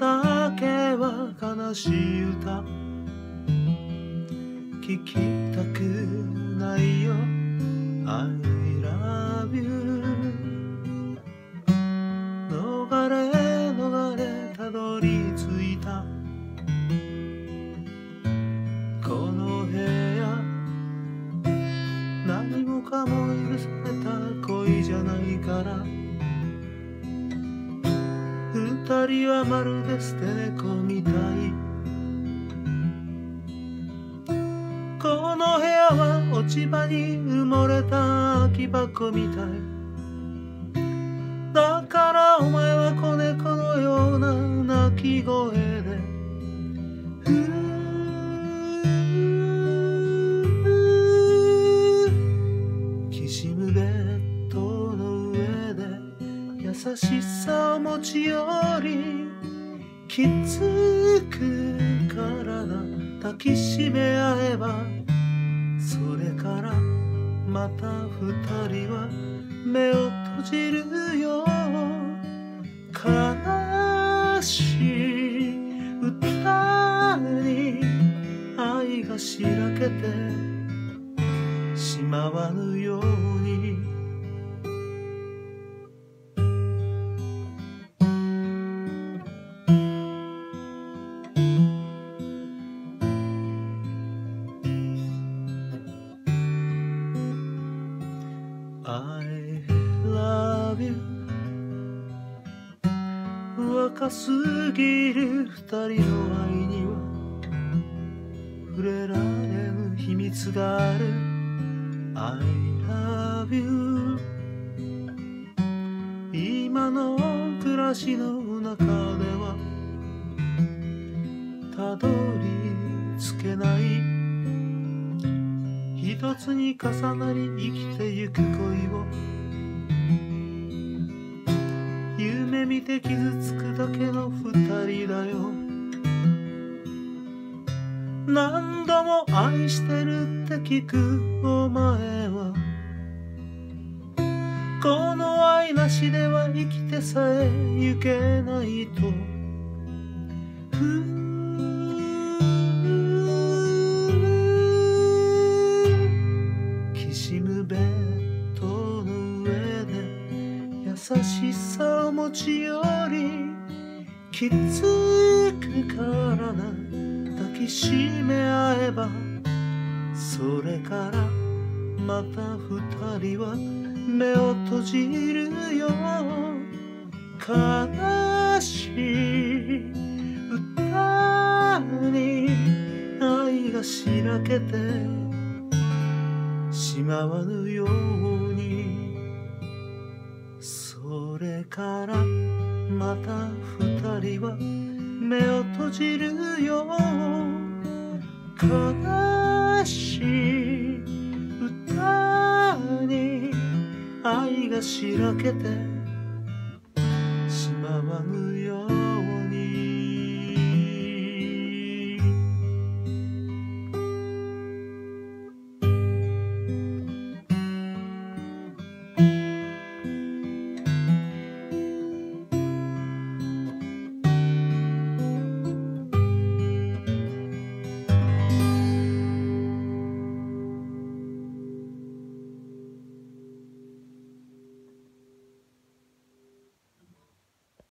だけは悲しい歌。聞きたくないよ。I love you 逃れ逃れたどり着いた。この部屋。何もかも許された恋じゃないから。人はまるで捨て猫みたい。この部屋は落ち葉に埋もれた空き箱みたい。だからお前は子猫のような鳴き声で。きしむでしさを持ち寄りきつく体抱きしめ合えばそれからまた二人は目を閉じるよ悲しい歌に愛がしらけて若すぎる二人の愛には触れられぬ秘密がある。I love you 今の暮らしの中ではたどり着けない。一つに重なり生きてゆく恋をて傷つくだけの二人だよ。何度も愛してるって聞くお前は。この愛なしでは生きてさえゆけないと。ふきしむベッドの上。しさを持ち寄りきつく体抱きしめ合えばそれからまた二人は目を閉じるよ悲しい歌に愛がしらけてしまわぬようにれからまた二人は目を閉じるよ悲しい歌に愛がしらけて